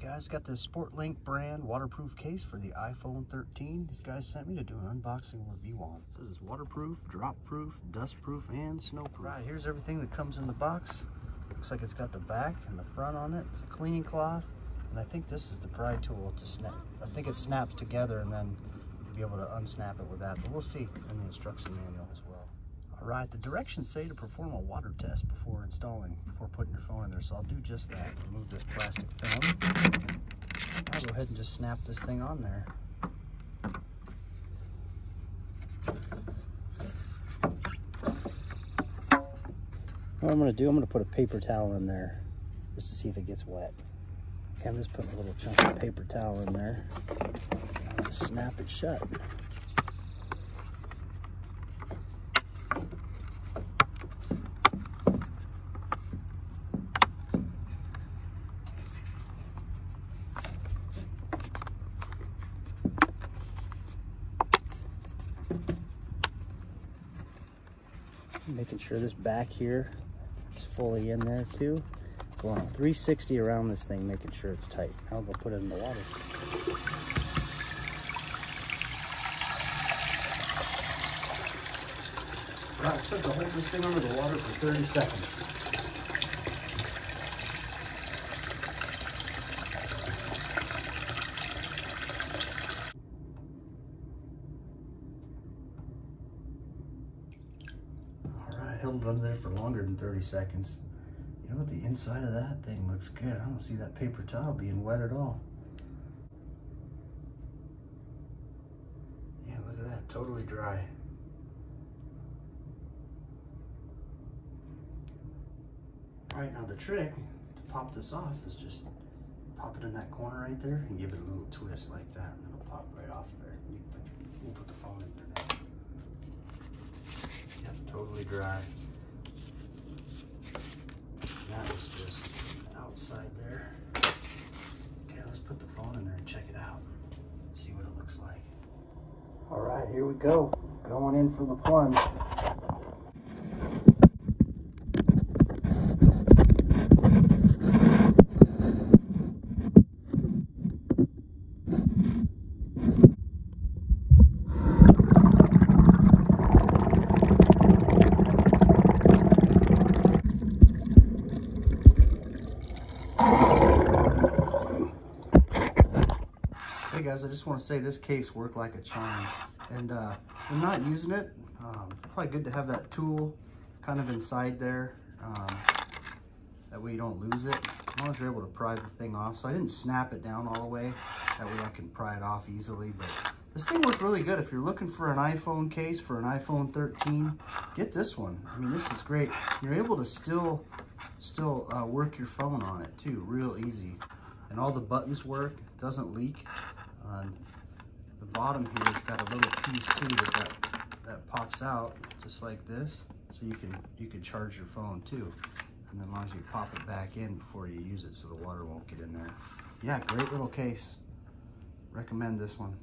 guys, got this SportLink brand waterproof case for the iPhone 13. These guys sent me to do an unboxing review on. Says it's waterproof, drop proof, dust proof, and snow proof. Right, here's everything that comes in the box. Looks like it's got the back and the front on it. It's a cleaning cloth. And I think this is the pry tool to snap. I think it snaps together and then you'll be able to unsnap it with that. But we'll see in the instruction manual as well. All right, the directions say to perform a water test before installing, before putting your phone in there. So I'll do just that. Remove this plastic film. I'll go ahead and just snap this thing on there. What I'm gonna do, I'm gonna put a paper towel in there just to see if it gets wet. Okay, I'm just putting a little chunk of paper towel in there. I'll just snap it shut. Making sure this back here is fully in there too. Going 360 around this thing, making sure it's tight. Now I'll go put it in the water. Right, I said to hold this thing under the water for 30 seconds. Held under there for longer than 30 seconds. You know what, the inside of that thing looks good. I don't see that paper towel being wet at all. Yeah, look at that, totally dry. All right, now the trick to pop this off is just pop it in that corner right there and give it a little twist like that and it'll pop right off there. You put, we'll put the phone in there now. Yep, totally dry. That was just outside there. Okay, let's put the phone in there and check it out. See what it looks like. Here we go. Going in for the plunge. Hey guys, I just want to say this case worked like a charm. And uh, I'm not using it. Um, probably good to have that tool kind of inside there. Um, that way you don't lose it. As long as you're able to pry the thing off. So I didn't snap it down all the way. That way I can pry it off easily. But this thing worked really good. If you're looking for an iPhone case for an iPhone 13, get this one. I mean, this is great. You're able to still still uh, work your phone on it too, real easy. And all the buttons work, doesn't leak. On the bottom here, it's got a little piece too that, that that pops out just like this, so you can you can charge your phone too. And then as long as you pop it back in before you use it, so the water won't get in there. Yeah, great little case. Recommend this one.